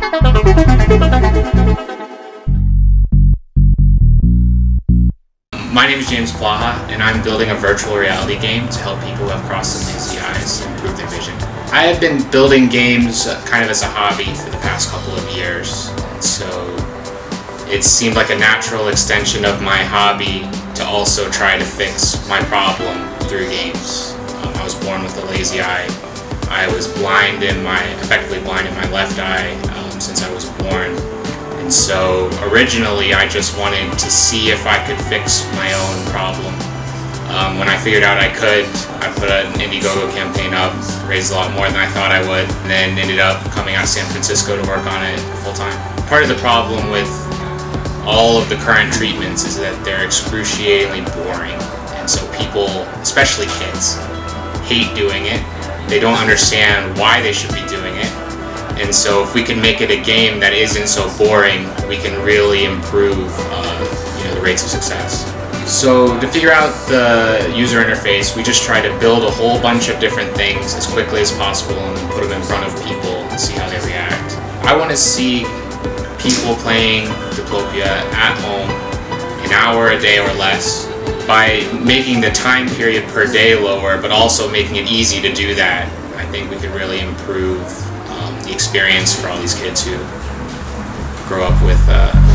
My name is James Blaha, and I'm building a virtual reality game to help people who have crossed and lazy eyes improve their vision. I have been building games kind of as a hobby for the past couple of years, so it seemed like a natural extension of my hobby to also try to fix my problem through games. Um, I was born with a lazy eye. I was blind in my, effectively blind in my left eye since I was born. And so originally I just wanted to see if I could fix my own problem. Um, when I figured out I could, I put an Indiegogo campaign up, raised a lot more than I thought I would, and then ended up coming out to San Francisco to work on it full time. Part of the problem with all of the current treatments is that they're excruciatingly boring. And so people, especially kids, hate doing it. They don't understand why they should be doing it. And so if we can make it a game that isn't so boring, we can really improve uh, you know, the rates of success. So to figure out the user interface, we just try to build a whole bunch of different things as quickly as possible and put them in front of people and see how they react. I want to see people playing Diplopia at home an hour a day or less by making the time period per day lower, but also making it easy to do that. I think we could really improve um, the experience for all these kids who grow up with uh.